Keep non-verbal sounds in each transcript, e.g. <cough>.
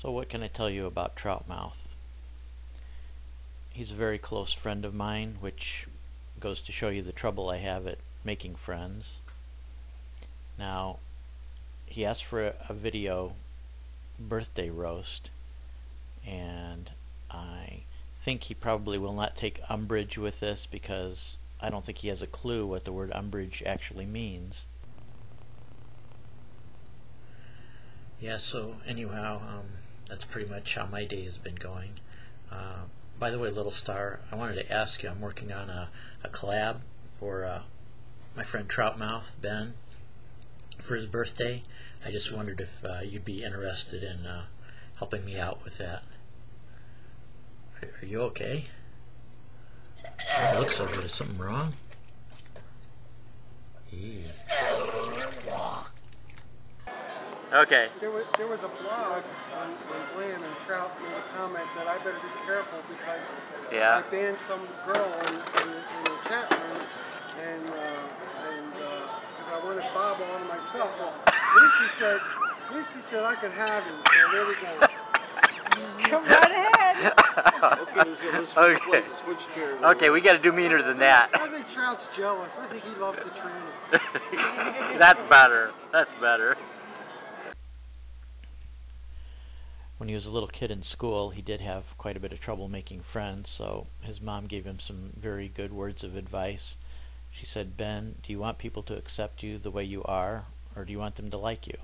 So what can I tell you about Troutmouth? He's a very close friend of mine, which goes to show you the trouble I have at making friends. Now, he asked for a, a video birthday roast, and I think he probably will not take umbrage with this because I don't think he has a clue what the word umbrage actually means. Yeah, so anyhow, um, that's pretty much how my day has been going. Uh, by the way, Little Star, I wanted to ask you, I'm working on a, a collab for uh, my friend Troutmouth, Ben, for his birthday. I just wondered if uh, you'd be interested in uh, helping me out with that. Are you okay? You look so good. Is something wrong? Okay. There was, there was a blog on, on Glam and Trout made a comment that I better be careful because Yeah. I banned some girl in, in, in the chat room and uh, and because I wanted Bob all to myself. Well, Lucy said Lucy said I could have him. So there we go. Come right ahead. Okay, so let's Okay. places. Switch chairs. Okay, we got to do meaner than that. I think Trout's jealous. I think he loves the training. <laughs> That's better. That's better. When he was a little kid in school, he did have quite a bit of trouble making friends, so his mom gave him some very good words of advice. She said, Ben, do you want people to accept you the way you are, or do you want them to like you?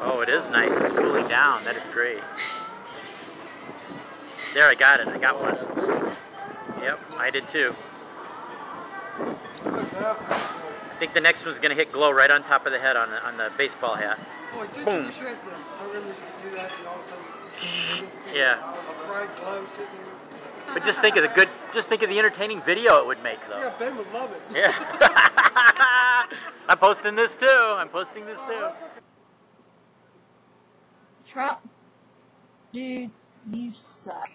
Oh, it is nice. It's cooling down. That is great. There, I got it. I got one. Yep, I did too. I think the next one's going to hit glow right on top of the head on the, on the baseball hat. Boy, Boom. you shred them? I remember you do that and all of a sudden <laughs> Yeah. a fried glove sitting there. But just think of the good, just think of the entertaining video it would make though. Yeah, Ben would love it. Yeah. <laughs> I'm posting this too. I'm posting this too. Trump, dude, you suck.